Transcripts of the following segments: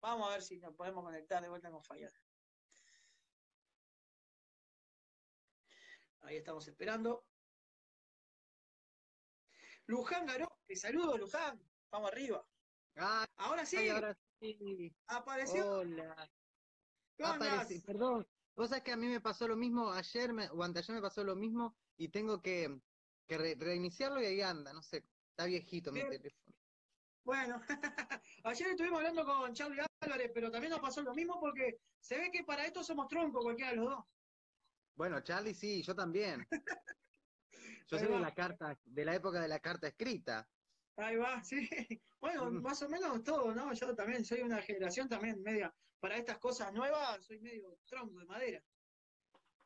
Vamos a ver si nos podemos conectar de vuelta con Fallar. Ahí estamos esperando. Luján ganó. Te saludo, Luján. Vamos arriba. Ah, ahora sí. ay, ahora sí. Apareció. Hola. Aparecí, perdón. Vos sabés que a mí me pasó lo mismo ayer me, o anteayer me pasó lo mismo y tengo que, que re- reiniciarlo y ahí anda, no sé, está viejito mi teléfono. Bueno, ayer estuvimos hablando con Charlie Álvarez, pero también nos pasó lo mismo porque se ve que para esto somos troncos cualquiera de los dos. Bueno, Charlie sí, yo también. Yo soy de la carta, de la época de la carta escrita. Ahí va, sí. Bueno, Mm. más o menos todo, ¿no? Yo también soy una generación también media, para estas cosas nuevas, soy medio tronco de madera.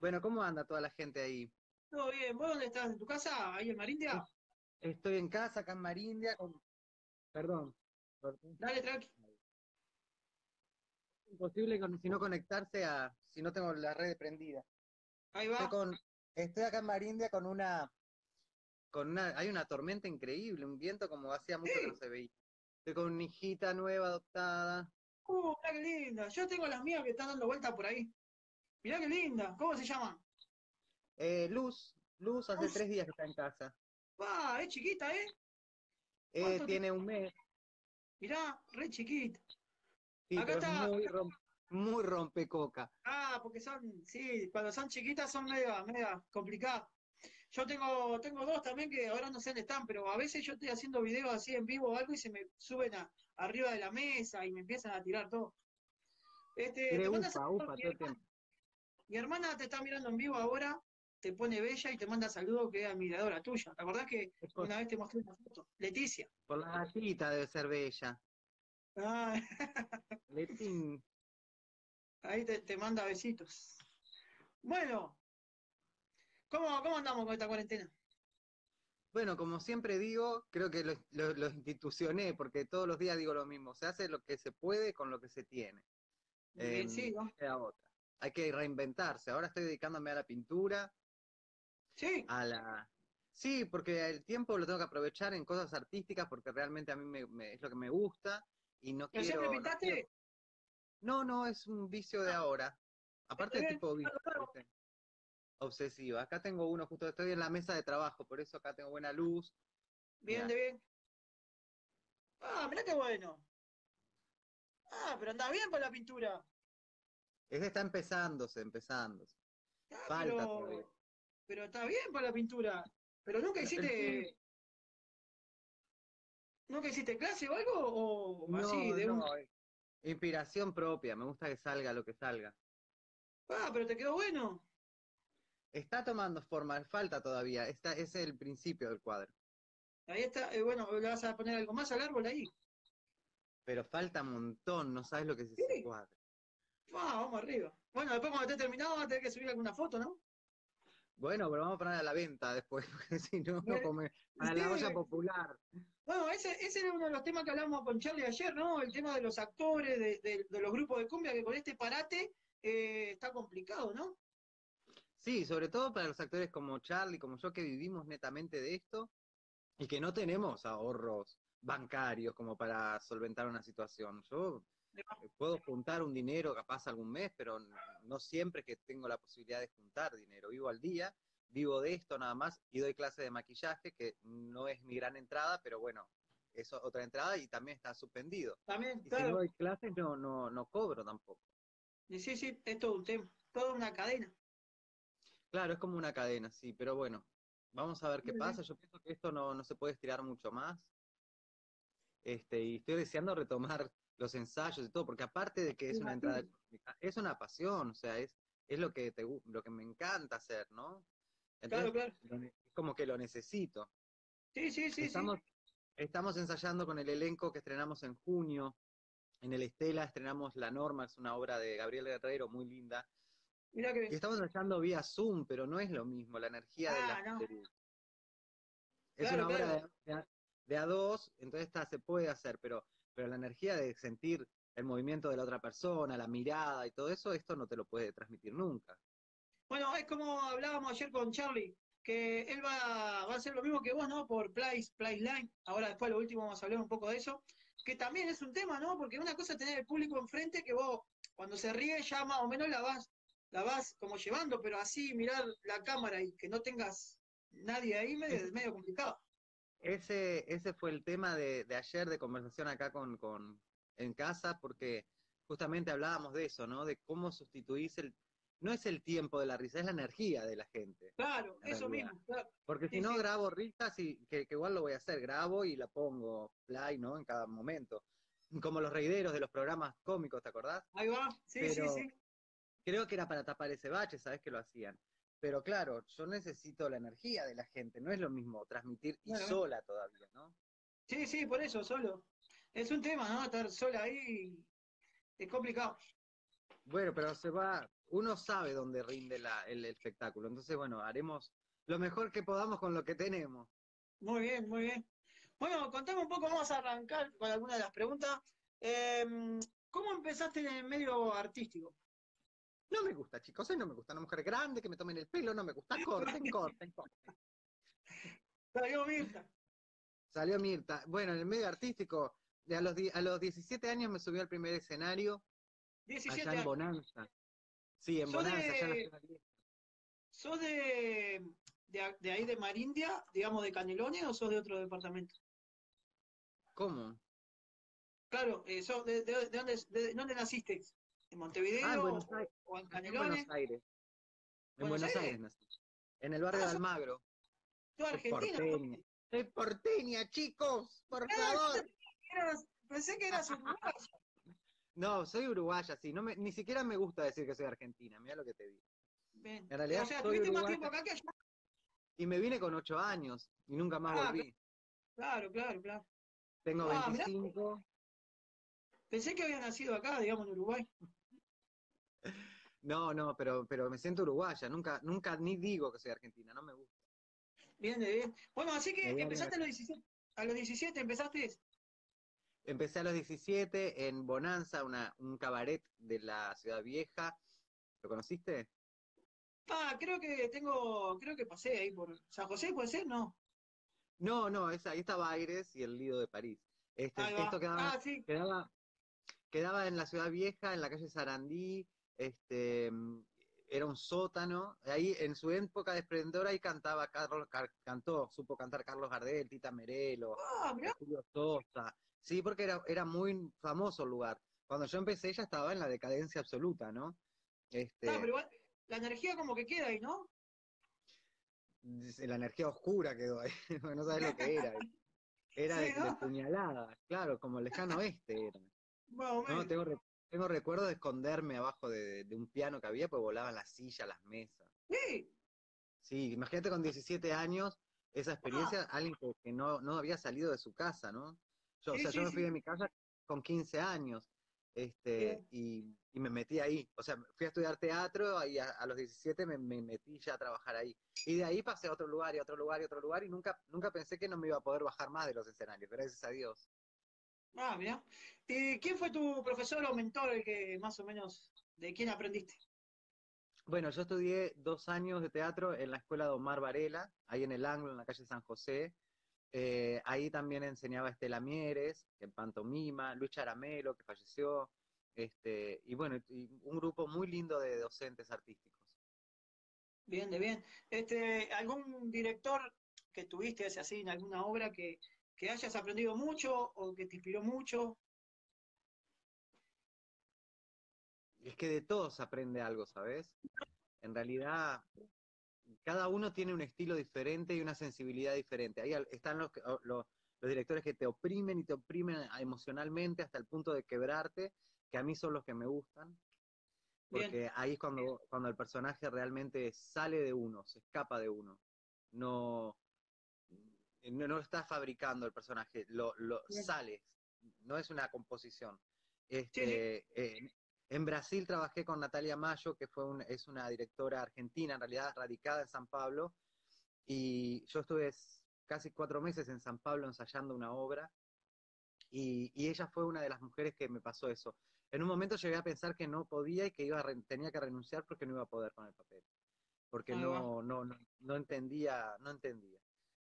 Bueno, ¿cómo anda toda la gente ahí? Todo bien, ¿vos dónde estás? ¿En tu casa? ¿Ahí en Marindia? Estoy en casa, acá en Marindia, con... Perdón. Dale, tranqui. Imposible con- si no conectarse a, si no tengo la red prendida. Ahí Estoy va. con, estoy acá en Marindia con una, con una, hay una tormenta increíble, un viento como hacía mucho que no se veía. Estoy con una hijita nueva adoptada. Uh, mirá qué linda. Yo tengo las mías que están dando vueltas por ahí. Mirá qué linda. ¿Cómo se llama? Eh, Luz, Luz hace Luz. tres días que está en casa. Ah, es chiquita, ¿eh? Eh, ¿Cuánto tiene un mes, Mirá, re chiquita. sí, Acá pero está. es muy, rom- muy rompecoca. Ah, porque son, sí, cuando son chiquitas son media, media complicadas. Yo tengo, tengo dos también que ahora no sé dónde están, pero a veces yo estoy haciendo videos así en vivo o algo y se me suben a, arriba de la mesa y me empiezan a tirar todo. Este, te upa, hermana, mi hermana te está mirando en vivo ahora, te pone bella y te manda saludos que es admiradora tuya. ¿Te acordás que una vez te mostré una foto? Leticia. por la gatita debe ser bella. Ah, Letín, ahí te, te manda besitos. Bueno, ¿cómo, cómo andamos con esta cuarentena? Bueno, como siempre digo, creo que lo, lo- lo institucioné, porque todos los días digo lo mismo, se hace lo que se puede con lo que se tiene. Eh, sí, ¿no? Hay que reinventarse. Ahora estoy dedicándome a la pintura, Sí, a la... Sí, porque el tiempo lo tengo que aprovechar en cosas artísticas, porque realmente a mí me, me- es lo que me gusta y no ¿pero quiero... siempre pintaste? No, no, es un vicio de ahora. Aparte de tipo vicio. ¿viste? obsesivo. Acá tengo uno, justo estoy en la mesa de trabajo, por eso acá tengo buena luz. Bien, de bien. Ah, mirá qué bueno. Ah, pero andás bien con la pintura. Ese está empezándose, empezándose. Ah, Falta pero, todavía. Pero está bien con la pintura. Pero nunca hiciste. ¿Nunca hiciste clase o algo? ¿O No, así de un. no, eh, inspiración propia, me gusta que salga lo que salga. Ah, pero te quedó bueno. Está tomando forma, falta todavía, está, ese es el principio del cuadro. Ahí está. eh, bueno, le vas a poner algo más al árbol ahí. Pero falta un montón, no sabes lo que es ese Sí. cuadro. Ah, vamos arriba. Bueno, después cuando esté terminado vas a tener que subir alguna foto, ¿no? Bueno, pero vamos a poner a la venta después, porque si no, no come. A la olla popular. Bueno, ese, ese era uno de los temas que hablábamos con Charlie ayer, ¿no? El tema de los actores, de, de- de los grupos de cumbia, que con este parate eh, está complicado, ¿no? Sí, sobre todo para los actores como Charlie, como yo, que vivimos netamente de esto y que no tenemos ahorros bancarios como para solventar una situación. Yo puedo juntar un dinero capaz algún mes, pero no siempre que tengo la posibilidad de juntar dinero. Vivo al día, vivo de esto nada más y doy clase de maquillaje, que no es mi gran entrada, pero bueno, es otra entrada y también está suspendido. También, Y si no claro. doy clases no, no, no cobro tampoco. Y sí, sí, es todo un tema, toda una cadena. Claro, es como una cadena, sí, pero bueno, vamos a ver qué pasa. Yo pienso que esto no, no se puede estirar mucho más. Este, y estoy deseando retomar los ensayos y todo, porque aparte de que es una entrada es una pasión, o sea, es, es lo que te, lo que me encanta hacer, ¿no? Claro, Entonces, claro. es como que lo necesito. Sí, sí, sí, estamos, estamos ensayando con el elenco que estrenamos en junio. En el Estela estrenamos La Norma, es una obra de Gabriel Guerrero muy linda. sí. Mirá que Y estamos ensayando vía Zoom, pero no es lo mismo, la energía de Ah, la no. de- Es Claro, una obra de, de a- de a dos, entonces está, se puede hacer, pero, pero la energía de sentir el movimiento de la otra persona, la mirada y todo eso, esto no te lo puede transmitir nunca. Bueno, es como hablábamos ayer con Charlie, que él va, va a hacer lo mismo que vos, ¿no? Por Place, Place Line. Ahora después lo último vamos a hablar un poco de eso. que también es un tema, ¿no? Porque una cosa es tener el público enfrente que vos, cuando se ríe, ya más o menos la vas, la vas como llevando, pero así mirar la cámara y que no tengas nadie ahí, es medio complicado. Ese, ese fue el tema de, ayer de conversación acá con, con, en casa, porque justamente hablábamos de eso, ¿no? De cómo sustituís el, no es el tiempo de la risa, es la energía de la gente. Claro, eso mismo. Porque si no grabo risas, y, que, igual lo voy a hacer, grabo y la pongo play, ¿no? En cada momento. Como los reideros de los programas cómicos, ¿te acordás? Ahí va, sí, sí, sí. Creo que era para tapar ese bache, ¿sabes que lo hacían? Pero claro, yo necesito la energía de la gente, no es lo mismo transmitir y sola todavía, ¿no? Sí, sí, por eso, solo. Es un tema, ¿no? Estar sola ahí es complicado. Bueno, pero se va, uno sabe dónde rinde el, espectáculo. Entonces, bueno, haremos lo mejor que podamos con lo que tenemos. Muy bien, muy bien. Bueno, contame un poco, vamos a arrancar con algunas de las preguntas. Em, ¿Cómo empezaste en el medio artístico? No me gusta, chicos, no me gusta una mujer grande que me tomen el pelo, no me gusta, corten, corten, corten. Salió Mirta. Salió Mirta. Bueno, en el medio artístico, a los, a los 17 años me subí al primer escenario 17 allá en Bonanza. Sí, en Bonanza, de, ¿Sos de, de, ahí de Marindia, digamos de Canelones, o sos de otro departamento? ¿Cómo? Claro, eh, de, de, dónde, naciste? ¿En Montevideo ah, en o en Canelones? En Buenos Aires. En Buenos, Aires? nací. En el barrio ah, de Almagro. ¿Tú Argentina? Porteña. Soy porteña, chicos, por ah, favor. Pensé que eras uruguayo. No, soy uruguaya, sí. No me, ni siquiera me gusta decir que soy argentina, mira lo que te digo. En realidad, o sea, soy más tiempo acá que allá. Y me vine con ocho años y nunca más ah, volví. Claro, claro, claro. Tengo 25. Ah, Pensé que había nacido acá, digamos, en Uruguay. No, no, pero, pero me siento uruguaya. Nunca, nunca ni digo que soy argentina, no me gusta. Bien, bien. Bueno, así que empezaste a los 17. A los 17 empezaste Empecé a los 17 en Bonanza, una, un cabaret de la Ciudad Vieja. ¿Lo conociste? Ah, creo que tengo, creo que pasé ahí por San José, ¿puede ser? No. No, no, es, ahí estaba Aires y el Lido de París. Este, esto quedaba, ah, quedaba, quedaba en la Ciudad Vieja, en la calle Sarandí, este, era un sótano. Ahí en su época de esplendor ahí cantaba Carlos, cantó, supo cantar Carlos Gardel, Tita Merelo, ah, Julio Sosa. Sí, porque era, era muy famoso el lugar. Cuando yo empecé ya estaba en la decadencia absoluta, ¿no? Este, pero igual, la energía como que queda ahí, ¿no? La energía oscura quedó ahí, no sabes lo que era. Era de, puñalada, claro, como el lejano oeste era. no, tengo, tengo recuerdo de esconderme abajo de, un piano que había, pues volaban las sillas, las mesas. Sí. Sí, imagínate con 17 años, esa experiencia, alguien que, no, no había salido de su casa, ¿no? Yo, o sea, yo me fui de mi casa con 15 años este, y, me metí ahí. O sea, fui a estudiar teatro y a, los 17 me, metí ya a trabajar ahí. Y de ahí pasé a otro lugar y a otro lugar y a otro lugar y nunca, nunca pensé que no me iba a poder bajar más de los escenarios, gracias a Dios. Ah, mira. ¿Y quién fue tu profesor o mentor el que más o menos, de quién aprendiste? Bueno, yo estudié dos años de teatro en la escuela de Omar Varela, ahí en el Ángulo, en la calle San José. Eh, ahí también enseñaba Estela Mieres, en pantomima, Luis Charamelo, que falleció, este, y bueno, un grupo muy lindo de docentes artísticos. Bien, de bien. Este, ¿Algún director que tuviste así en alguna obra que, que hayas aprendido mucho o que te inspiró mucho? Es que de todos aprende algo, ¿sabes? En realidad, cada uno tiene un estilo diferente y una sensibilidad diferente. Ahí están los, los, directores que te oprimen y te oprimen emocionalmente hasta el punto de quebrarte, que a mí son los que me gustan. Porque ahí es cuando, cuando el personaje realmente sale de uno, se escapa de uno. No, no, no está fabricando el personaje, lo, lo sale, no es una composición. Este, eh, en Brasil trabajé con Natalia Mayo, que fue es una directora argentina, en realidad radicada en San Pablo, y yo estuve casi cuatro meses en San Pablo ensayando una obra, y, ella fue una de las mujeres que me pasó eso. En un momento llegué a pensar que no podía y que iba tenía que renunciar porque no iba a poder con el papel, porque no, no, no, no entendía, no entendía.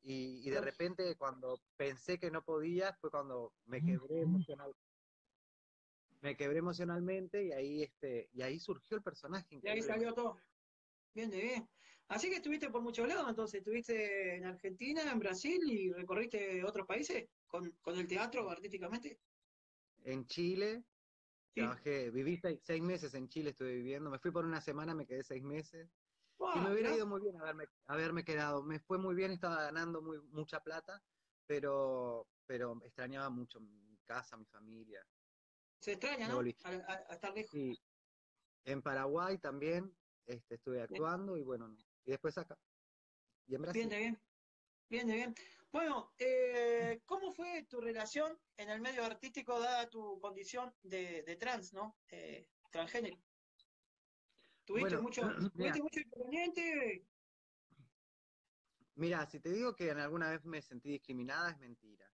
Y, y de repente cuando pensé que no podía fue cuando me quebré emocional, me quebré emocionalmente y ahí este y ahí surgió el personaje. Y ahí salió todo. Bien, de bien. Así que estuviste por muchos lados, entonces estuviste en Argentina, en Brasil y recorriste otros países con, con el teatro artísticamente. En Chile, trabajé, viví seis, meses en Chile, estuve viviendo, me fui por una semana, me quedé seis meses. Y me hubiera ido muy bien haberme, haberme quedado. Me fue muy bien, estaba ganando muy, mucha plata, pero, pero extrañaba mucho mi casa, mi familia. Se extraña, ¿no? A, estar lejos. Sí. En Paraguay también este, estuve actuando y bueno, y después acá. Y en Brasil. Bien, de bien. Bien, de bien. Bueno, eh, ¿cómo fue tu relación en el medio artístico dada tu condición de, trans, ¿no? Eh, transgénero. ¿Tuviste, mucho, ¿tuviste mucho inconveniente? Mira, si te digo que en alguna vez me sentí discriminada, es mentira.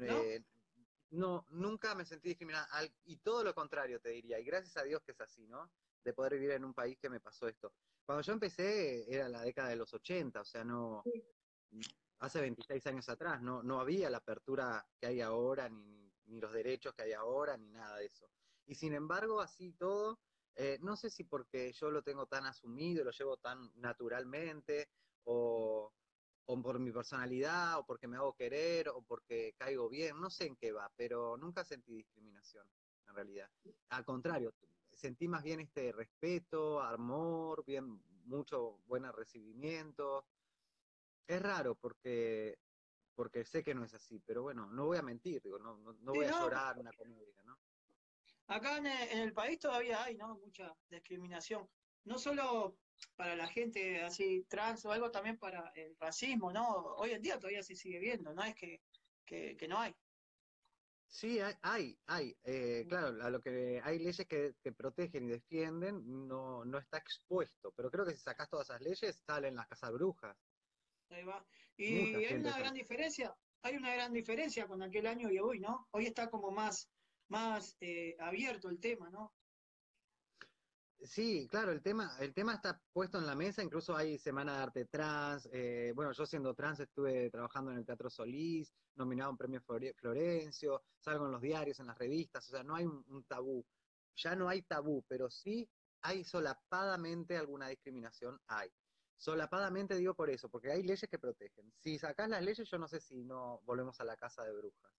Eh, ¿No? nunca me sentí discriminada. y todo lo contrario, te diría. Y gracias a Dios que es así, ¿no? De poder vivir en un país que me pasó esto. Cuando yo empecé era la década de los 80, o sea, no, hace 26 años atrás, no, no había la apertura que hay ahora, ni, ni los derechos que hay ahora, ni nada de eso. Y sin embargo, así todo, eh, no sé si porque yo lo tengo tan asumido, lo llevo tan naturalmente, o, o por mi personalidad, o porque me hago querer, o porque caigo bien, no sé en qué va, pero nunca sentí discriminación, en realidad. Al contrario, sentí más bien este respeto, amor, bien, mucho buen recibimiento, es raro porque porque sé que no es así, pero bueno, no voy a mentir, digo, no, no, voy a llorar una comedia, ¿no? Acá en el, país todavía hay, ¿no? Mucha discriminación, no solo para la gente así trans o algo, también para el racismo, ¿no? Hoy en día todavía se sigue viendo, no es que, que, no hay. Sí, hay, hay, hay. Eh, claro, a lo que hay leyes que, que, protegen y defienden, no, no está expuesto, pero creo que si sacas todas esas leyes, salen las casas brujas. Y hay una gran diferencia, hay una gran diferencia con aquel año y hoy, ¿no? Hoy está como más, más eh, abierto el tema, ¿no? Sí, claro, el tema, el tema está puesto en la mesa, incluso hay Semana de Arte Trans, eh, bueno, yo siendo trans estuve trabajando en el Teatro Solís, nominado un premio Florencio, salgo en los diarios, en las revistas, o sea, no hay un tabú, ya no hay tabú, pero sí hay solapadamente alguna discriminación, hay. Solapadamente digo por eso, porque hay leyes que protegen. Si sacás las leyes, yo no sé si no volvemos a la casa de brujas,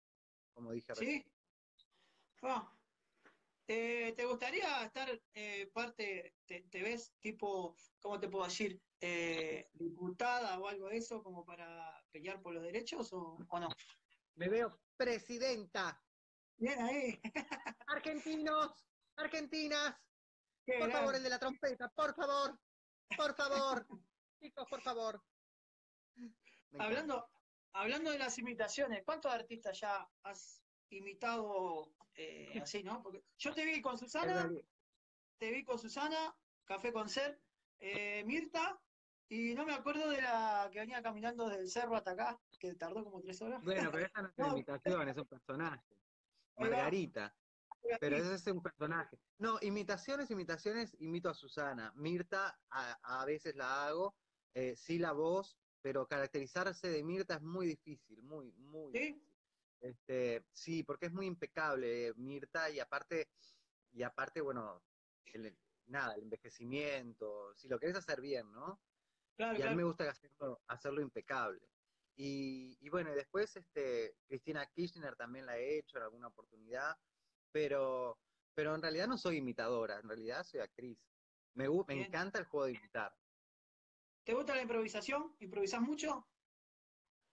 como dije Sí. Eh, ¿Te gustaría estar eh, parte, te, ves tipo, ¿cómo te puedo decir? Eh, diputada o algo de eso, como para pelear por los derechos o, no? Me veo presidenta. Bien ahí. Argentinos, argentinas. por favor, el de la trompeta, por favor. Por favor, chicos, por favor. hablando, hablando de las imitaciones, ¿cuántos artistas ya has imitado eh, así, no? Porque yo te vi con Susana, te vi con Susana, Café con Ser, eh, Mirta, y no me acuerdo de la que venía caminando del cerro hasta acá, que tardó como tres horas. Bueno, pero esa no es una imitación, es un personaje. Margarita. Pero ese es un personaje. No, imitaciones, imitaciones, imito a Susana. Mirta a, a veces la hago, eh, sí la voz, pero caracterizarse de Mirta es muy difícil, muy, muy ¿Sí? difícil. Este, sí, porque es muy impecable Mirta y aparte, y aparte, bueno, nada, el envejecimiento, si lo querés hacer bien, ¿no? Claro, y a mí me gusta hacerlo, hacerlo impecable. Y, y, bueno, después este, Cristina Kirchner también la he hecho en alguna oportunidad, pero, pero en realidad no soy imitadora, en realidad soy actriz. Me, me encanta el juego de imitar. ¿Te gusta la improvisación? ¿Improvisas mucho?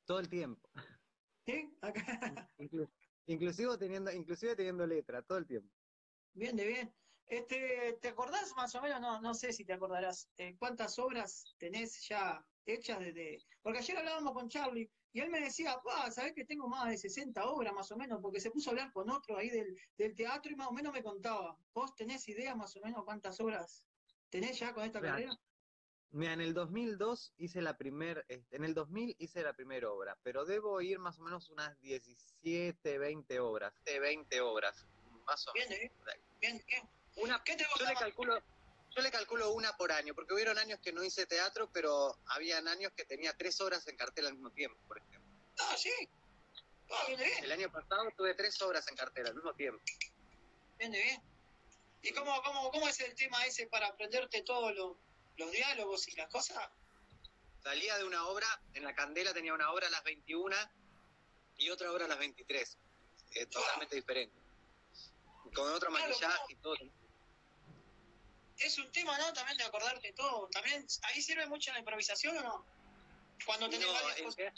Todo el tiempo. ¿Sí? inclusive, teniendo, inclusive teniendo letra, todo el tiempo. Bien, de bien. Este, ¿Te acordás más o menos? No, no sé si te acordarás. Eh, ¿Cuántas obras tenés ya hechas desde...? Porque ayer hablábamos con Charlie y él me decía, ¿sabés que tengo más de 60 obras más o menos? Porque se puso a hablar con otro ahí del, teatro y más o menos me contaba. ¿Vos tenés idea más o menos cuántas obras tenés ya con esta carrera? Mira, en el 2002 hice la primer, este, en el 2000 hice la primera obra, pero debo ir más o menos unas 17, 20 obras, de 20 obras, más o menos. Bien, bien, bien. Una, ¿Qué te yo le calculo, Yo le calculo una por año, porque hubieron años que no hice teatro, pero habían años que tenía tres horas en cartel al mismo tiempo, por ejemplo. Ah, sí. Ah, bien, bien. El año pasado tuve tres horas en cartel al mismo tiempo. Bien, bien. ¿Y cómo, cómo, cómo es el tema ese para aprenderte todos los, los diálogos y las cosas? Salía de una obra, en la Candela tenía una obra a las 21 y otra obra a las 23. Eh, totalmente diferente. Con otro Claro, maquillaje y todo. Es un tema, ¿no? También de acordarte todo. También, ¿ahí sirve mucho la improvisación o no? Cuando tenés No, varias cosas.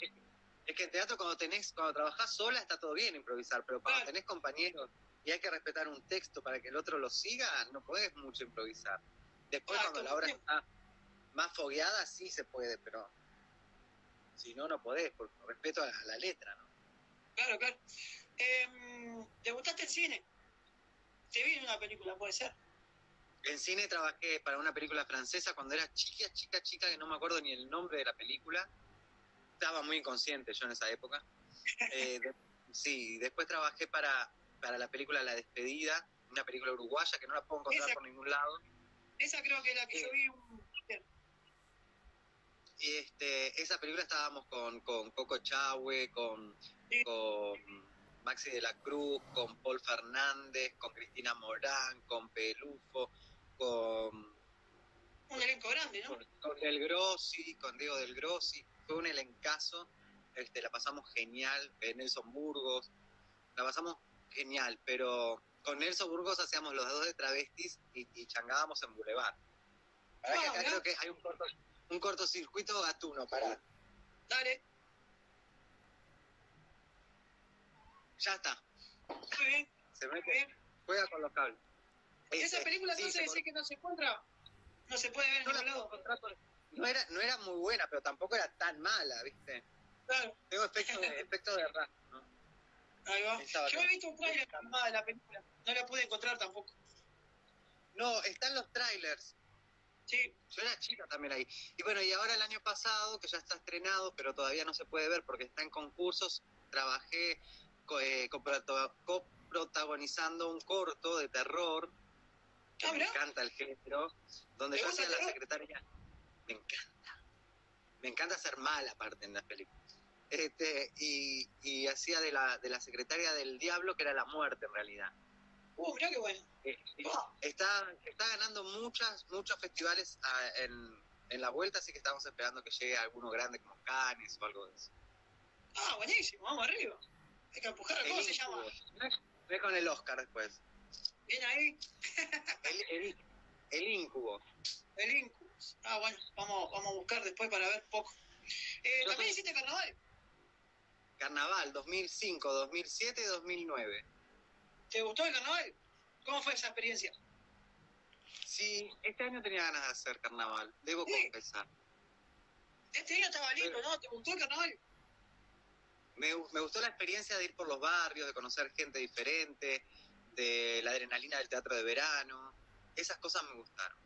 es que en teatro cuando tenés, cuando trabajás sola está todo bien improvisar, pero cuando Claro. tenés compañeros y hay que respetar un texto para que el otro lo siga, no podés mucho improvisar. Después cuando la obra está más fogueada sí se puede, pero si no, no podés, por respeto a la, a la letra, ¿no? Claro, claro. Eh, ¿Debutaste en cine? Te vi en una película, puede ser. En cine trabajé para una película francesa cuando era chica, chica, chica, que no me acuerdo ni el nombre de la película. Estaba muy inconsciente yo en esa época. Eh, de- sí, después trabajé para, para la película La Despedida, una película uruguaya que no la puedo encontrar Esa- por ningún lado. Esa creo que es la que yo vi. un- Y este, esa película estábamos con, con Coco Chahue, con, Sí. con Maxi de la Cruz, con Paul Fernández, con Cristina Morán, con Pelufo, con Un elenco grande, ¿no? con, con Del Grossi, con Diego Del Grossi, fue un elencazo, este, la pasamos genial, eh, Nelson Burgos, la pasamos genial, pero con Nelson Burgos hacíamos los dos de travestis y, y changábamos en Boulevard. Para que acá creo que hay un, corto, un cortocircuito gatuno, para. Dale. Ya está, Muy bien, se muy mete, bien. juega con los cables. Esa película sí, entonces se decir que no se encuentra. No se puede ver en no ningún lado. no era, no era muy buena, pero tampoco era tan mala, ¿viste? Claro, Tengo efecto de, efecto de rap, ¿no? Ahí va. Estaba Yo he visto un más de la película. No la pude encontrar tampoco. No, están los trailers. Sí, Yo era chica también ahí. Y bueno, y ahora el año pasado, que ya está estrenado, pero todavía no se puede ver porque está en concursos, trabajé eh, coprotagonizando un corto de terror, que Ah, me encanta el género, donde ¿Te yo hacía la secretaria. Me encanta. Me encanta ser mala aparte en las películas. Este, y, y hacía de la, de la secretaria del diablo, que era la muerte en realidad. Uh, mirá qué bueno. Eh, está, está ganando muchas, muchos festivales ah, en, en la vuelta, así que estamos esperando que llegue alguno grande como Cannes o algo de eso. ah, buenísimo, vamos arriba. Hay que empujar. ¿Cómo se llama? Incubo. Ve con el Oscar después. Bien ahí, El, el, el Incubo. el Incubus. Ah, bueno, vamos, vamos a buscar después para ver poco. Eh, ¿También hiciste carnaval? Carnaval 2005, 2007 y 2009. ¿Te gustó el carnaval? ¿Cómo fue esa experiencia? Sí, este año tenía ganas de hacer carnaval, debo Sí. confesar. Este año estaba lindo, ¿no? ¿Te gustó el carnaval? Me, gu- me gustó la experiencia de ir por los barrios, de conocer gente diferente, de la adrenalina del teatro de verano. Esas cosas me gustaron.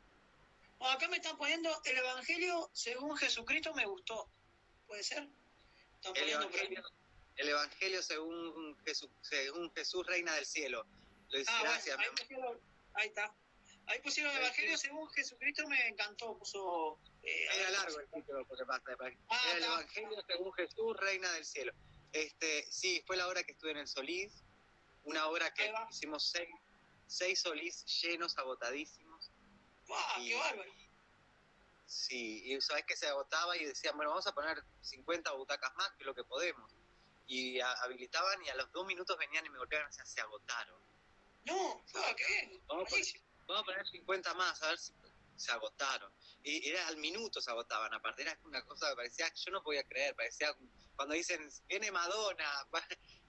Bueno, acá me están poniendo el Evangelio según Jesucristo me gustó. ¿Puede ser? Están El poniendo. Evangelio, el evangelio según, Jesús, según Jesús, Reina del Cielo. Lo Ah, gracias. bueno, ahí, pusieron, ahí está. Ahí pusieron el Evangelio según Jesucristo me encantó. Puso. eh, Era largo el título porque pasa. Ah, Era el está. Evangelio según Jesús, Reina del Cielo. Este, sí, fue la hora que estuve en el Solís, una hora que hicimos seis, seis Solís llenos, agotadísimos. ¡Guau, y- qué bárbaro! Sí, y sabes que se agotaba y decían, bueno, vamos a poner 50 butacas más, que es lo que podemos. Y a- habilitaban y a los dos minutos venían y me golpeaban y decían, se agotaron. No, qué bien. Vamos vamos a poner 50 más, a ver si se agotaron. Y era al minuto se agotaban, aparte era una cosa que parecía, yo no podía creer, parecía cuando dicen, viene Madonna,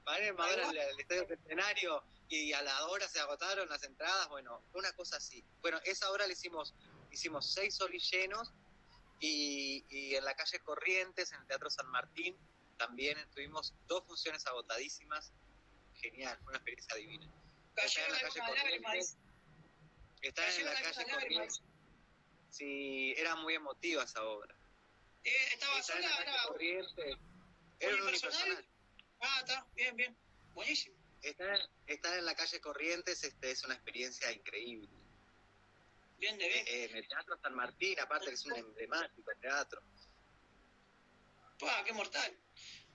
venir Madonna al, al estadio centenario y a la hora se agotaron las entradas, bueno, una cosa así. Bueno, esa hora le hicimos, hicimos seis solis llenos y, y en la calle Corrientes, en el Teatro San Martín, también tuvimos dos funciones agotadísimas. Genial, fue una experiencia divina. Cayó en la calle Corrientes. Está Cayó en la calle Corrientes. Sí, era muy emotiva esa obra. Eh, ¿Estaba sola? la calle Era... Corrientes. Era un unipersonal? Ah, está, bien, bien. Buenísimo. Estar, estar en la calle Corrientes este, es una experiencia increíble. Bien de bien. Eh, en el Teatro San Martín, aparte que es un emblemático teatro. ¡Pua, qué mortal!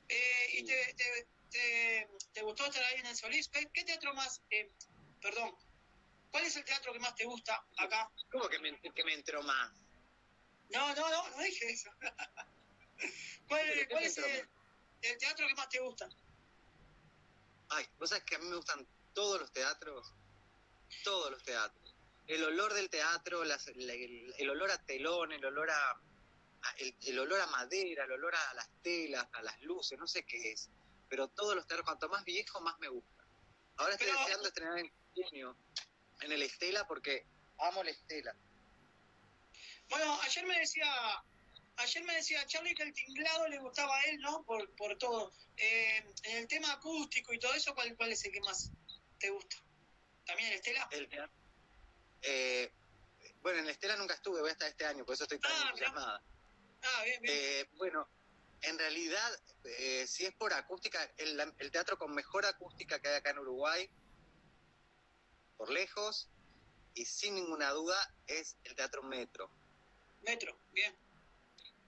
Eh, ¿Y te, te, te, te gustó estar ahí en el Solís? ¿Qué, qué teatro más, eh, perdón, cuál es el teatro que más te gusta acá? ¿Cómo que me, que me entró más? No, no, no, no dije eso. ¿Cuál, ¿Qué cuál es el, el teatro que más te gusta? Ay, vos sabés que a mí me gustan todos los teatros, todos los teatros. El olor del teatro, las- la- el, el olor a telón, el olor a- el, el olor a madera, el olor a las telas, a las luces, no sé qué es. Pero todos los teatros, cuanto más viejo, más me gusta. Ahora estoy Pero- deseando estrenar en junio en el Estela porque amo la Estela. Bueno, ayer me decía, ayer me decía Charlie que el tinglado le gustaba a él, ¿no? Por, por todo. Eh, en el tema acústico y todo eso, ¿cuál, ¿cuál es el que más te gusta? ¿También el Estela? El teatro. Eh, bueno, en la Estela nunca estuve, voy hasta este año, por eso estoy tan Ah, entusiasmada. Ah, bien, bien. Eh, bueno, en realidad, eh, si es por acústica, el, el teatro con mejor acústica que hay acá en Uruguay, por lejos, y sin ninguna duda, es el Teatro Metro. Metro, bien.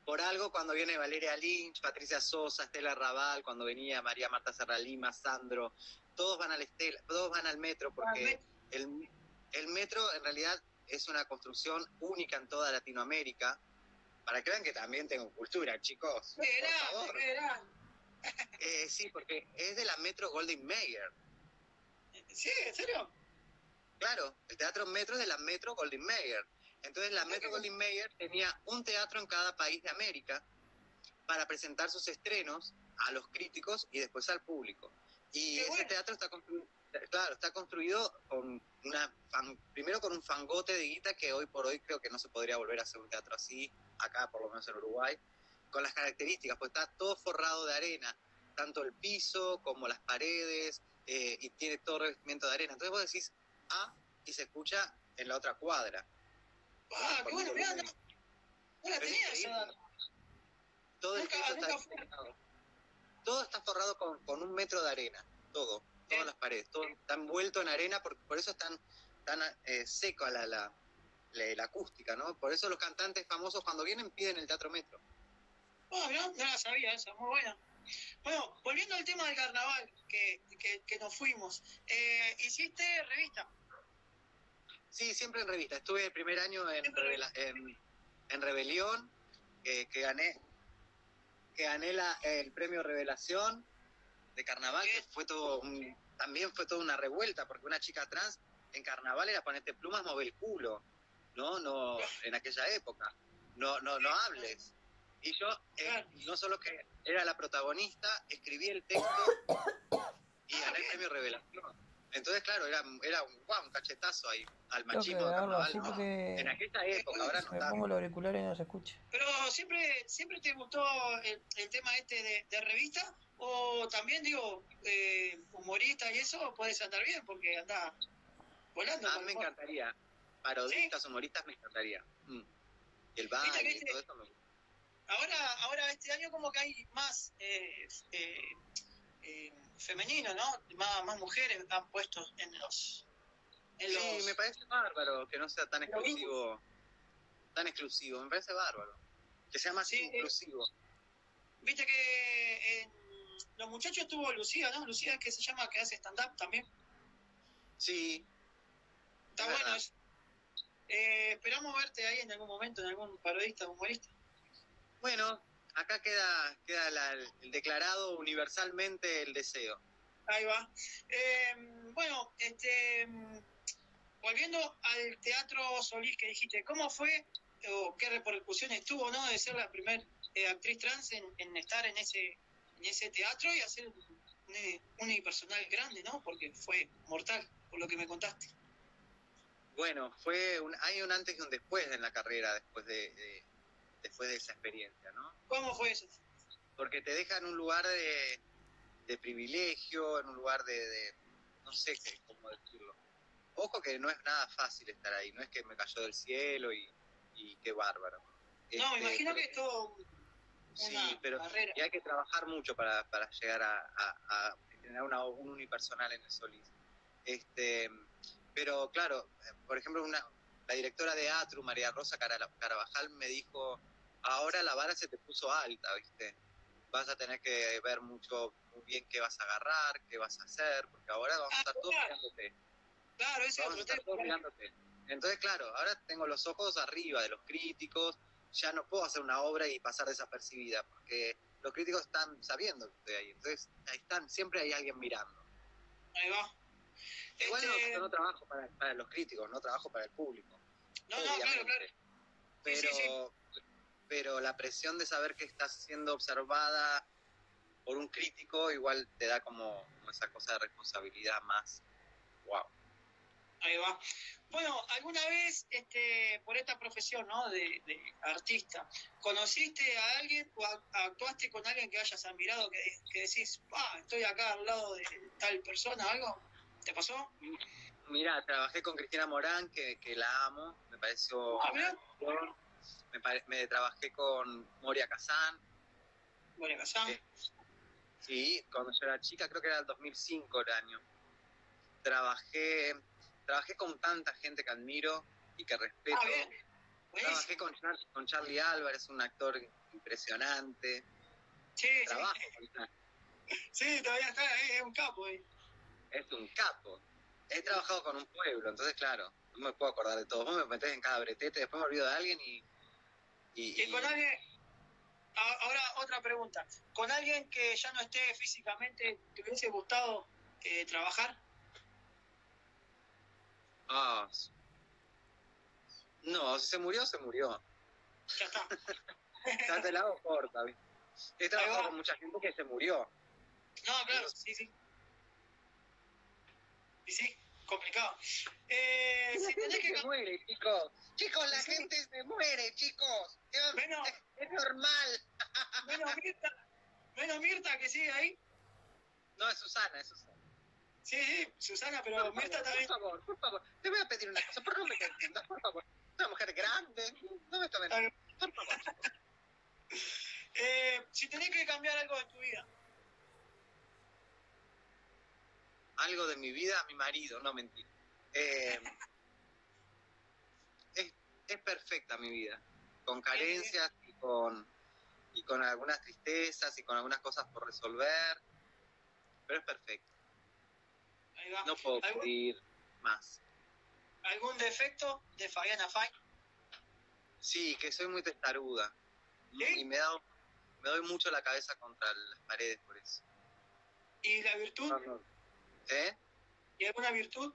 Por algo, cuando viene Valeria Lynch, Patricia Sosa, Estela Raval, cuando venía María Marta Serralima, Sandro, todos van al Estela, todos van al metro, Ah, porque Met- el, el metro en realidad es una construcción única en toda Latinoamérica. Para que vean que también tengo cultura, chicos. Por favor. Eh, sí, porque es de la Metro Golden Mayer. Sí, ¿en serio? Claro, el teatro Metro es de la Metro Golden Mayer. Entonces la Metro Golden Mayer tenía un teatro en cada país de América para presentar sus estrenos a los críticos y después al público. Y Qué ese bueno. teatro está construido, claro, está construido con una fan- primero con un fangote de guita que hoy por hoy creo que no se podría volver a hacer un teatro así, acá por lo menos en Uruguay, con las características, pues está todo forrado de arena, tanto el piso como las paredes, eh, y tiene todo revestimiento de arena. Entonces vos decís, ah, y se escucha en la otra cuadra. Ah, qué bueno, mirá, no, no la Es tenía esa increíble. data. Todo el piso está despejado. Todo está forrado con, con un metro de arena, todo, todas las paredes, todo está envuelto en arena, por, por eso es tan, tan eh, seca la, la, la, acústica, ¿no? Por eso los cantantes famosos cuando vienen piden el teatro metro. Mirá, no la sabía esa, muy buena. Bueno, volviendo al tema del carnaval, que, que, que nos fuimos. Eh, ¿Hiciste revista? Sí, siempre en revista. Estuve el primer año en, Revela- en, en Rebelión, que, que gané que gané la, el premio Revelación de Carnaval, que fue todo un- también fue toda una revuelta, porque una chica trans en Carnaval era ponerte plumas, mover el culo, ¿no? no En aquella época. No, no, no hables. Y yo, eh, no solo que era la protagonista, escribí el texto y gané el premio Revelación. Entonces, claro, era, era un, guau, un cachetazo ahí al machismo de grabarlo carnaval. así ¿no? porque En aquella época, ahora no me tanto. pongo los auriculares y no se escucha. Pero siempre, siempre te gustó el, el tema este de, de revista, o también digo, eh, humorista y eso puedes andar bien porque anda volando. Ah, me encantaría. Parodistas, humoristas, me encantaría. Mm. El baile este- todo eso me gusta. Ahora, ahora este año como que hay más eh, eh, eh, femenino, ¿no? Más, más mujeres han puesto en los... En Sí, los me parece bárbaro que no sea tan exclusivo. Tan exclusivo, me parece bárbaro. Que sea más Sí, eh. inclusivo. Viste que en los muchachos tuvo Lucía, ¿no? Lucía que se llama, que hace stand-up también. Sí, Está Es bueno verdad. Eh, esperamos verte ahí en algún momento, en algún parodista, humorista. bueno, acá queda, queda la- el declarado universalmente el deseo. Ahí va. Eh, bueno, este, volviendo al Teatro Solís que dijiste, ¿cómo fue o qué repercusiones tuvo, no, de ser la primer eh, actriz trans en, en estar en ese, en ese teatro y hacer un, un unipersonal grande, ¿no? Porque fue mortal, por lo que me contaste. Bueno, fue un, hay un antes y un después en la carrera después de, de- después de esa experiencia, ¿no? ¿Cómo fue eso? porque te deja en un lugar de, de privilegio, en un lugar de, de- no sé qué, cómo decirlo. Ojo que no es nada fácil estar ahí, no es que me cayó del cielo y, y qué bárbaro. No, me Este, imagino que pero- es todo Sí, pero carrera. y hay que trabajar mucho para, para llegar a, a- a tener una, un unipersonal en el Solís. Este, pero claro, eh, por ejemplo, una, la directora de Atru, María Rosa Carabajal, me dijo, ahora la vara se te puso alta, ¿viste? Vas a tener que ver mucho, muy bien qué vas a agarrar, qué vas a hacer, porque ahora vamos a estar todos mirándote. Claro, ese vamos a estar todos mirándote. Entonces, claro, ahora tengo los ojos arriba de los críticos, ya no puedo hacer una obra y pasar desapercibida, porque los críticos están sabiendo que estoy ahí. Entonces, ahí están, siempre hay alguien mirando. Ahí va. Igual este... no, no, trabajo para, para, los críticos, no trabajo para el público. No, no, claro, claro. Pero, pero la presión de saber que estás siendo observada por un crítico igual te da como, como esa cosa de responsabilidad más. Wow. Ahí va. Bueno, alguna vez, este, por esta profesión, ¿no? De, artista, ¿conociste a alguien o actuaste con alguien que hayas admirado, que, que decís, ah, estoy acá al lado de tal persona, algo? ¿Te pasó? Mira, trabajé con Cristina Morán, que, que la amo, me pareció... Ah, me, me, trabajé con Moria Kazán. Moria Kazán. Eh, sí, cuando yo era chica, creo que era el 2005 el año. Trabajé trabajé con tanta gente que admiro y que respeto. Ah, trabajé con, con, Charlie Álvarez, un actor impresionante. Sí, Trabajo sí. sí, todavía está, es un capo. Eh. Es un capo. He trabajado con un pueblo, entonces claro, no me puedo acordar de todo. Vos me metés en cada bretete, después me olvido de alguien y... Y, y con alguien... Ahora otra pregunta. ¿Con alguien que ya no esté físicamente, te hubiese gustado eh, trabajar? Ah. No, si se murió, se murió. Ya está. Está de lado corta. He trabajado con mucha gente que se murió. No, claro, sí, sí. Y sí, complicado. Eh, si tenés que... Se muere, chicos. Chicos, la gente se muere, chicos. Menos, es normal. Menos Mirta, menos Mirta que sigue ahí. No, es Susana, es Susana. Sí, sí, Susana, pero Mirta también. Por favor, por favor, te voy a pedir una cosa, por favor, me entiendas, por favor. Una mujer grande, no me tomes. Por favor. eh, si tenés que cambiar algo de tu vida. Algo de mi vida, mi marido, no mentir. Eh, es, es perfecta mi vida, con carencias y con, y con algunas tristezas y con algunas cosas por resolver, pero es perfecta. No puedo pedir más. ¿Algún defecto de Fabiana Fay? Sí, que soy muy testaruda. Y me, da, me doy mucho la cabeza contra las paredes por eso. ¿Y la virtud? ¿Eh? ¿Y alguna virtud?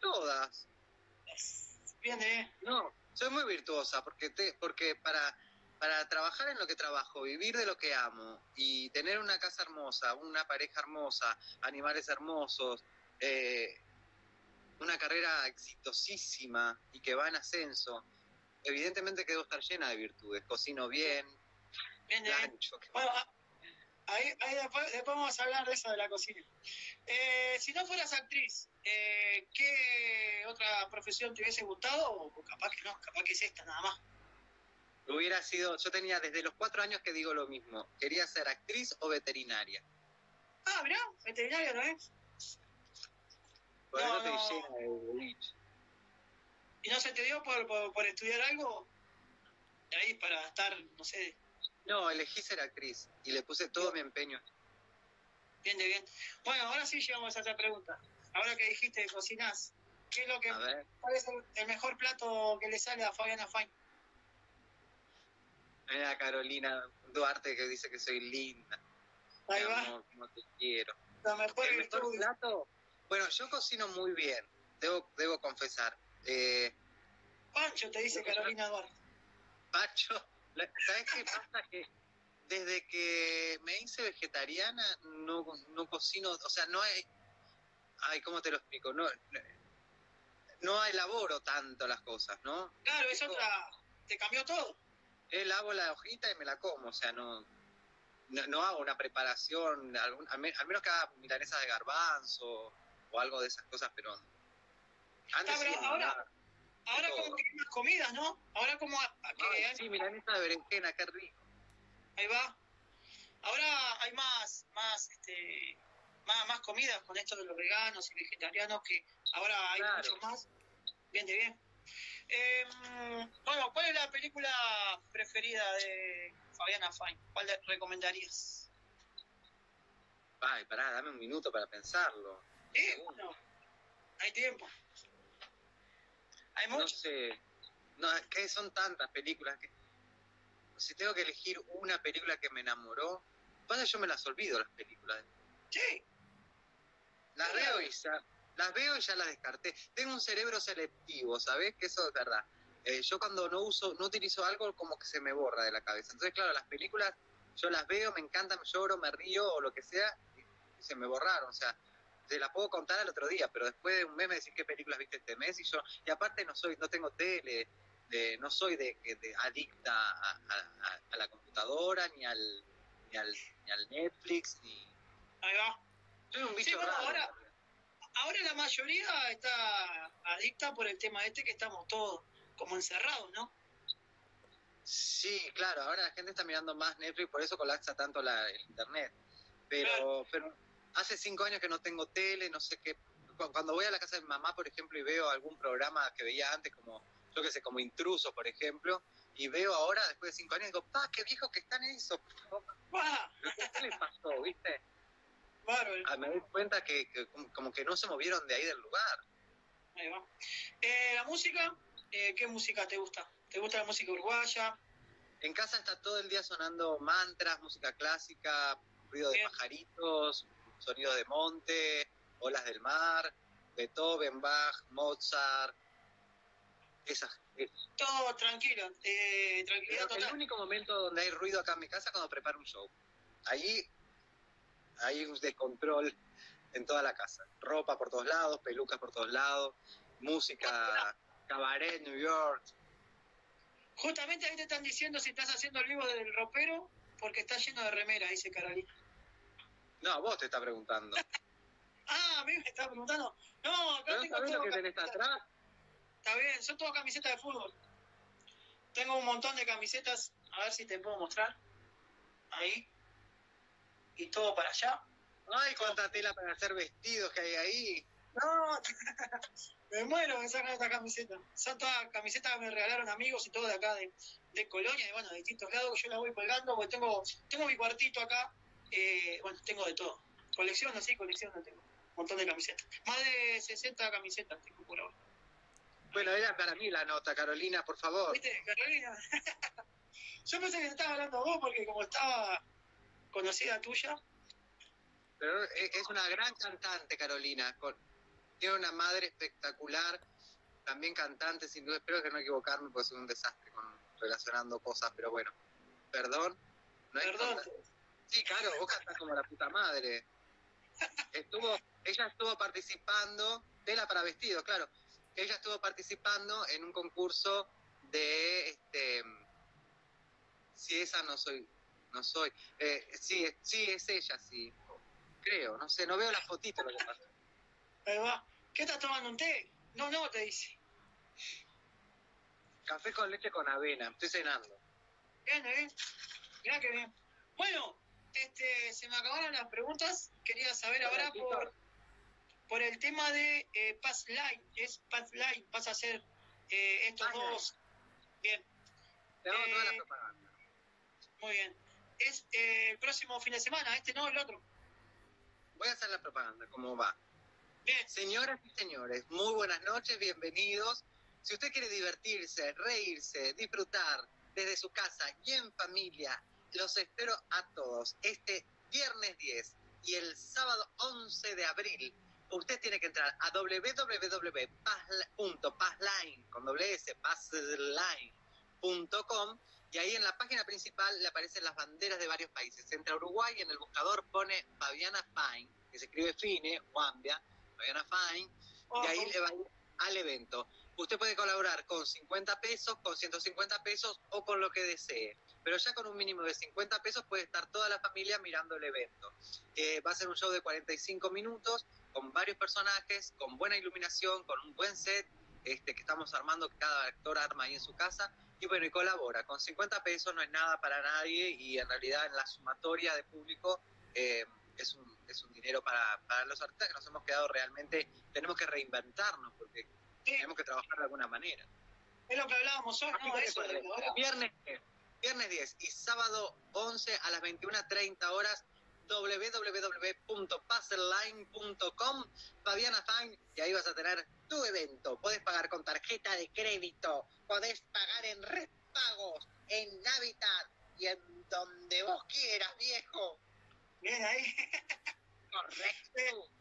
Todas. Bien, ¿eh? No, soy muy virtuosa porque, te, porque para para trabajar en lo que trabajo, vivir de lo que amo y tener una casa hermosa, una pareja hermosa, animales hermosos, eh, una carrera exitosísima y que va en ascenso, evidentemente que debo estar llena de virtudes. Cocino bien, bien, Bueno, ah, ahí, después, vamos a hablar de eso de la cocina. Eh, si no fueras actriz, eh, ¿qué otra profesión te hubiese gustado? O capaz que no, capaz que es esta nada más. Hubiera sido, yo tenía desde los cuatro años que digo lo mismo, quería ser actriz o veterinaria. Ah, mirá, veterinaria no es. Por no, eso te no. ¿Y no se te dio por, por, estudiar algo? Ahí para estar, no sé. No, elegí ser actriz y le puse todo mi empeño. Bien, de bien. Bueno, ahora sí llegamos a esa pregunta. Ahora que dijiste que cocinás, ¿qué es lo que, cuál es el, mejor plato que le sale a Fabiana Fine? Mira Carolina Duarte que dice que soy linda. Ahí va. como te quiero. Lo mejor el mejor plato. Bueno, yo cocino muy bien, debo, debo confesar. Eh, Pancho te dice Carolina Duarte. ¿Sabes qué pasa? Que desde que me hice vegetariana no, no cocino, o sea, no hay. Ay, ¿cómo te lo explico? No, no elaboro tanto las cosas, ¿no? Claro, es otra. Te cambió todo él hago la hojita y me la como, o sea, no, no, hago una preparación, algún, al, menos que haga milanesas de garbanzo o algo de esas cosas, pero antes sí, ahora, ahora como que hay más comidas, ¿no? Ahora como que sí, milanesa de berenjena, qué rico. Ahí va. Ahora hay más, más, este, más, más comidas con esto de los veganos y vegetarianos que ahora hay mucho más. Bien de bien. Em, bueno, ¿cuál es la película preferida de Fabiana Fine? ¿Cuál le recomendarías? Ay, pará, dame un minuto para pensarlo. ¿Eh? No. Hay tiempo. Hay. No sé. No, es que son tantas películas que. Si tengo que elegir una película que me enamoró, pasa yo me las olvido las películas. Sí. Las veo y ya, las veo y ya las descarté. Tengo un cerebro selectivo, ¿sabes? Que eso es verdad. Eh, yo cuando no uso, no utilizo algo, como que se me borra de la cabeza. Entonces, claro, las películas, yo las veo, me encantan, me lloro, me río o lo que sea, y se me borraron. O sea, te la puedo contar al otro día, pero después de un mes me decís qué películas viste este mes y yo, y aparte no soy, no tengo tele, de, no soy de, de adicta a, a- a la computadora, ni al, ni al, ni al Netflix, ni... Ahí va. Soy un Sí, bicho bueno, raro. ahora- Ahora la mayoría está adicta por el tema este que estamos todos como encerrados, ¿no? Sí, claro, ahora la gente está mirando más Netflix, por eso colapsa tanto la, el internet. Pero, pero hace cinco años que no tengo tele, no sé qué. cu- Cuando voy a la casa de mi mamá, por ejemplo, y veo algún programa que veía antes, como, yo qué sé, como Intruso, por ejemplo, y veo ahora, después de cinco años, digo, pa, qué viejo que están eso. ¿Qué les pasó, viste? Ah, me doy cuenta que, que como, como que no se movieron de ahí del lugar. Ahí va. Eh, la música, eh, ¿qué música te gusta? ¿Te gusta la música uruguaya? En casa está todo el día sonando mantras, música clásica, ruido de Bien. pajaritos, sonido de monte, olas del mar, Beethoven, Bach, Mozart. Esas, Todo tranquilo, eh, tranquilidad el total. único momento donde hay ruido acá en mi casa es cuando preparo un show. Ahí hay un descontrol en toda la casa. Ropa por todos lados, pelucas por todos lados, música, cabaret, New York. Justamente ahí te están diciendo si estás haciendo el vivo del ropero porque está lleno de remera, dice Carolina. No, vos te estás preguntando. Ah, a mí me está preguntando. No, acá ¿No tengo sabés lo que tenés atrás? Está bien, son todas camisetas de fútbol. Tengo un montón de camisetas, a ver si te puedo mostrar. Ahí. Y todo para allá. Ay, cuánta tela para hacer vestidos que hay ahí. No, me muero me sacan esta camiseta. Son todas camisetas que me regalaron amigos y todo de acá de, de Colonia y bueno, de distintos lados. Yo las voy colgando porque tengo, tengo mi cuartito acá. Eh, bueno, tengo de todo. Colección así, colección no tengo. Un montón de camisetas. Más de 60 camisetas tengo por ahora. Bueno, era para mí la nota, Carolina, por favor. ¿Viste, Carolina? Yo pensé que te estaba hablando vos porque como estaba conocida tuya, Pero es es una gran cantante, Carolina. con- tiene una madre espectacular, también cantante, sin duda. Espero que no equivocarme, porque soy un desastre con relacionando cosas, pero bueno. Perdón. No perdón. Sí, claro, vos cantás como la puta madre. Estuvo, ella estuvo participando, tela para vestidos, claro. Ella estuvo participando en un concurso de este si esa no soy, no soy. Eh, sí, es- sí, es ella, sí. Creo, no sé, no veo la fotito lo que pasa. Ahí va. ¿Qué estás tomando un té? No, no, te dice. Café con leche con avena, estoy cenando. Bien, bien. Mirá que bien. Bueno, este, se me acabaron las preguntas. Quería saber ahora por, por el tema de eh, Pass Line. Es Pass Line. Vas a hacer eh, estos Pass Line. dos. Bien, Te hago toda la Eh, propaganda. muy bien. Es eh, el próximo fin de semana, este no, el otro. Voy a hacer la propaganda, ¿cómo va? Bien, Señoras y señores, muy buenas noches, bienvenidos. Si usted quiere divertirse, reírse, disfrutar desde su casa y en familia, los espero a todos este viernes 10 y el sábado 11 de abril. Usted tiene que entrar a www.passline, con doble S, passline.com y ahí en la página principal le aparecen las banderas de varios países. Entra a Uruguay y en el buscador pone Fabiana Fine, que se escribe Fine, Wambia, Fabiana Fine, y ahí le va al evento. Usted puede colaborar con 50 pesos, con 150 pesos o con lo que desee. Pero ya con un mínimo de 50 pesos puede estar toda la familia mirando el evento. Eh, va a ser un show de 45 minutos con varios personajes, con buena iluminación, con un buen set este, que estamos armando, que cada actor arma ahí en su casa. Y bueno, y colabora. Con 50 pesos no es nada para nadie y en realidad en la sumatoria de público eh, es, un, es un dinero para, para los artistas que nos hemos quedado realmente, tenemos que reinventarnos porque tenemos que trabajar de alguna manera. Es lo que hablábamos hoy, ¿no? Eso de ahora. Viernes, viernes 10 y sábado 11 a las 21.30 horas www.puzzleline.com Fabiana Fan y ahí vas a tener tu evento. Podés pagar con tarjeta de crédito, podés pagar en red pagos, en Navidad y en donde vos quieras, viejo. Bien ahí. Correcto.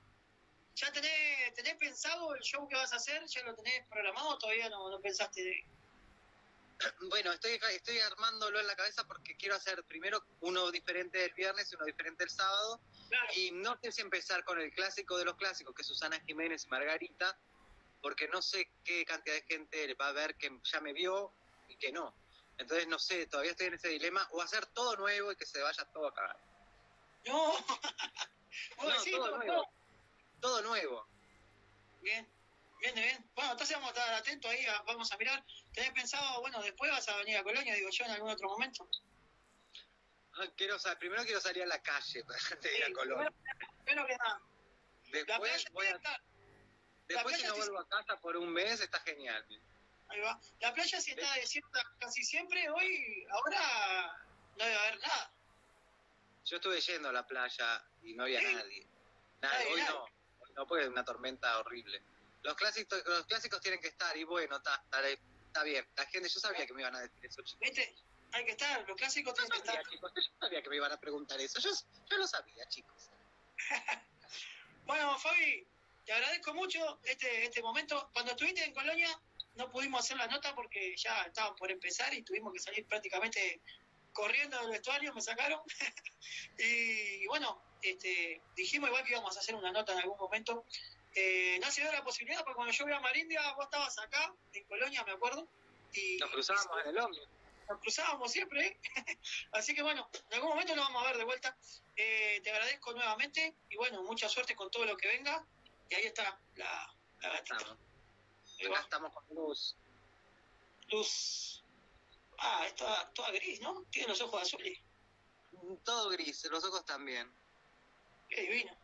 ¿Ya tenés, tenés pensado el show que vas a hacer? ¿Ya lo tenés programado todavía no, no pensaste? De... Bueno, estoy, estoy armándolo en la cabeza porque quiero hacer primero uno diferente el viernes y uno diferente el sábado. Claro. Y no sé si empezar con el clásico de los clásicos, que es Susana Jiménez y Margarita, porque no sé qué cantidad de gente va a ver que ya me vio y que no. Entonces, no sé, todavía estoy en ese dilema, o hacer todo nuevo y que se vaya todo a cagar. No. Todo nuevo. Todo nuevo. Bien, bien, bien. Bueno, entonces vamos a estar atentos ahí, a- vamos a mirar. ¿Tenés pensado, bueno, después vas a venir a Colonia, digo yo, en algún otro momento? Ah, Quiero, primero quiero salir a la calle antes de ir a Sí, Colonia. primero- primero que nada. La Después, voy a, estar. después si no sí- vuelvo a casa por un mes, está genial. Ahí va. La playa sí está desierta casi siempre, hoy, ahora no debe haber nada. Yo estuve yendo a la playa y no había Sí. nadie. Nada, hoy no. Hoy no, porque es una tormenta horrible. Los clásicos, los clásicos tienen que estar, y bueno, está, está, bien. La gente, yo sabía que me iban a decir eso, chicos. ¿Viste? Hay que estar, los clásicos tienen que estar. chicos, yo sabía que me iban a preguntar eso. Yo, yo lo sabía, chicos. Bueno, Fabi, te agradezco mucho este, este momento. Cuando estuviste en Colonia no pudimos hacer la nota porque ya estaban por empezar y tuvimos que salir prácticamente corriendo del vestuario, me sacaron. y bueno, este, dijimos igual que íbamos a hacer una nota en algún momento. Eh, no se dio la posibilidad porque cuando yo vi a Marindia, vos estabas acá, en Colonia, me acuerdo. Y Nos cruzábamos en el ómnibus. nos cruzábamos siempre, ¿eh? Así que bueno, en algún momento nos vamos a ver de vuelta. Eh, te agradezco nuevamente y bueno, mucha suerte con todo lo que venga. Y ahí está la, la gatita. Estamos. Acá estamos con luz. Luz. Ah, está toda gris, ¿no? Tiene los ojos azules. Todo gris, los ojos también. Qué divino.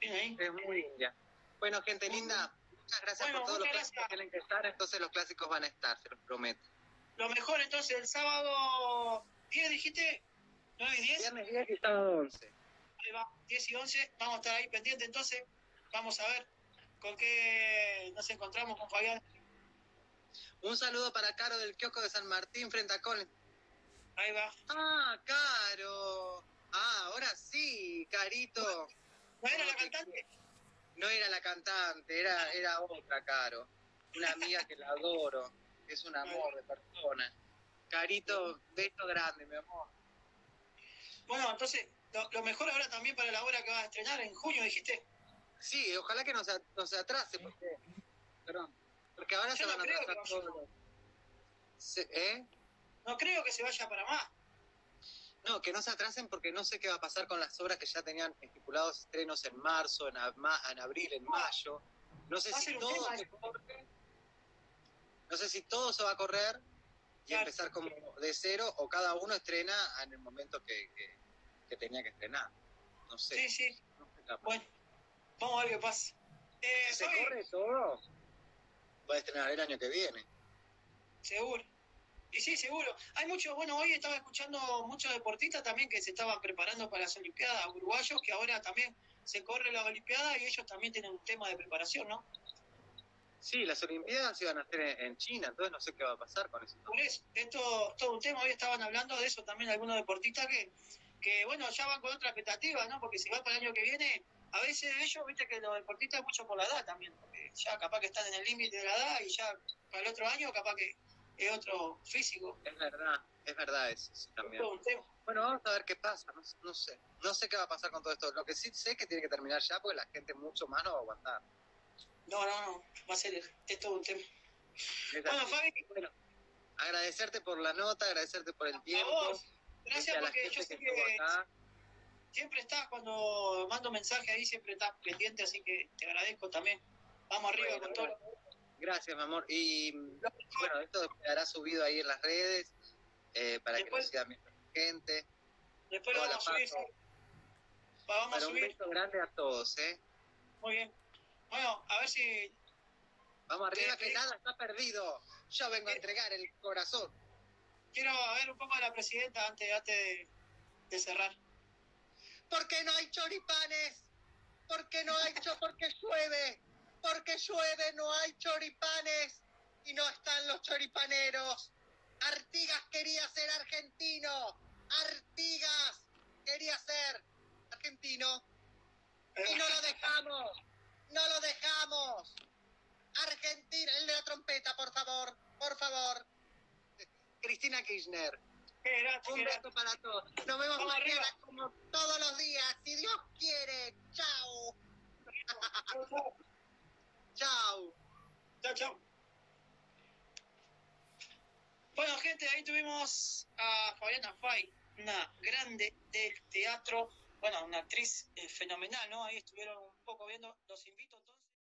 Bien ahí. Es muy linda. Bueno, gente linda, muchas gracias Bueno, por todos los muchas clásicos gracias. que tienen que estar. Entonces los clásicos van a estar, se los prometo. Lo mejor entonces el sábado 10 dijiste, 9 y 10. Viernes 10 y sábado 11. Ahí va, 10 y 11. Vamos a estar ahí pendientes entonces. Vamos a ver con qué nos encontramos con Fabián. Un saludo para Caro del kiosco de San Martín frente a Colin. Ahí va. Ah, Caro. Ah, ahora sí, Carito. ¿No era la ¿Cómo te cantante? No era la cantante, era, era otra, Caro. Una amiga que la adoro. Es un amor de persona. Carito, beso grande, mi amor. Bueno, entonces, lo, lo mejor ahora también para la hora que vas a estrenar en junio, dijiste. Sí, ojalá que no se, no se atrase, porque, perdón, porque ahora Yo se no van a atrasar todos ¿Eh? No creo que se vaya para más. No, que no se atrasen porque no sé qué va a pasar con las obras que ya tenían estipulados estrenos en marzo, en, en abril, en mayo. No sé si todo se corre, no sé si todo se va a correr y Claro. empezar como de cero o cada uno estrena en el momento que, que, que tenía que estrenar. No sé. Sí, sí. no sé. Bueno, vamos a ver qué pasa. Eh, se corre todo, va a estrenar el año que viene. Seguro. Y sí, seguro. Hay mucho, bueno, hoy estaba escuchando muchos deportistas también que se estaban preparando para las Olimpiadas, uruguayos, que ahora también se corre las Olimpiadas y ellos también tienen un tema de preparación, ¿no? Sí, las Olimpiadas iban a hacer en, en China, entonces no sé qué va a pasar con eso. Por eso, esto todo un tema, hoy estaban hablando de eso también algunos deportistas que, que bueno, ya van con otra expectativa, ¿no? Porque si va para el año que viene, a veces ellos, viste que los deportistas mucho por la edad también, porque ya capaz que están en el límite de la edad y ya para el otro año capaz que es otro físico. Es verdad, es verdad eso, sí, también. Todo un tema. Bueno, vamos a ver qué pasa, no, no sé. No sé qué va a pasar con todo esto. Lo que sí sé es que tiene que terminar ya porque la gente mucho más no va a aguantar. No, no, no, va a ser, es todo un tema. Bueno. Fabi, Bueno, agradecerte por la nota, agradecerte por el a tiempo. vos, gracias porque yo sé que siempre estás cuando mando mensaje ahí, siempre estás pendiente, así que te agradezco también. Vamos arriba Bueno, con todo. Gracias, mi amor. Y bueno, esto quedará subido ahí en las redes eh, para que Después- sigan viendo la gente. Después lo vamos a subir. Vamos a Para un subir. beso grande a todos, ¿eh? Muy bien. Bueno, a ver si Vamos arriba que nada está perdido. Yo vengo a entregar el corazón. Quiero ver un poco a la presidenta antes, antes de, cerrar. ¿Por qué no hay choripanes? ¿Por qué no hay cho porque llueve? Porque llueve, no hay choripanes y no están los choripaneros. Artigas quería ser argentino. Artigas quería ser argentino. Y no lo dejamos. No lo dejamos. Argentina, el de la trompeta, por favor, por favor. Cristina Kirchner. Un beso para todos. Nos vemos mañana como todos los días, si Dios quiere. Chao. chao. Chao, chao. Bueno, gente, ahí tuvimos a Fabiana Fay, una grande del teatro, bueno, una actriz eh, fenomenal, ¿no? Ahí estuvieron un poco viendo, los invito todos.